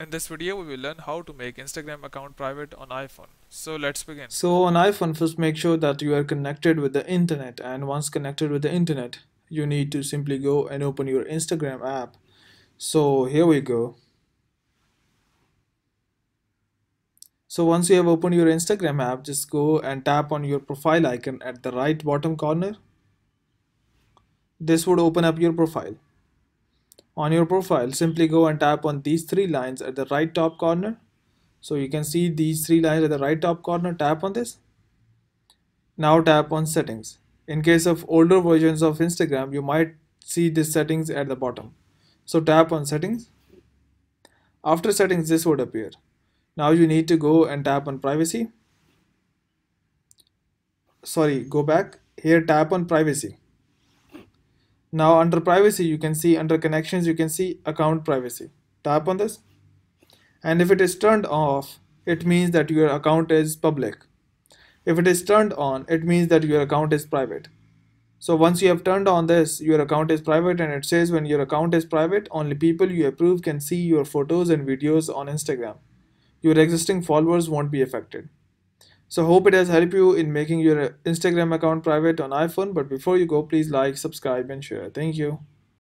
In this video, we will learn how to make Instagram account private on iPhone. So let's begin. So on iPhone, first make sure that you are connected with the internet and once connected with the internet, you need to simply go and open your Instagram app. So here we go. So once you have opened your Instagram app, just go and tap on your profile icon at the right bottom corner. This would open up your profile. On your profile, simply go and tap on these three lines at the right top corner. So you can see these three lines at the right top corner, tap on this. Now tap on settings. In case of older versions of Instagram, you might see these settings at the bottom. So tap on settings. After settings, this would appear. Now you need to go and tap on privacy. Sorry, go back. Here tap on privacy. Now under privacy, you can see under connections, you can see account privacy. Tap on this. And if it is turned off, it means that your account is public. If it is turned on, it means that your account is private. So once you have turned on this, your account is private and it says when your account is private, only people you approve can see your photos and videos on Instagram. Your existing followers won't be affected. So hope it has helped you in making your Instagram account private on iPhone. But before you go, please like, subscribe and share. Thank you.